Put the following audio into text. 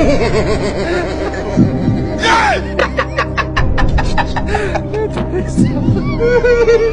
Yeah!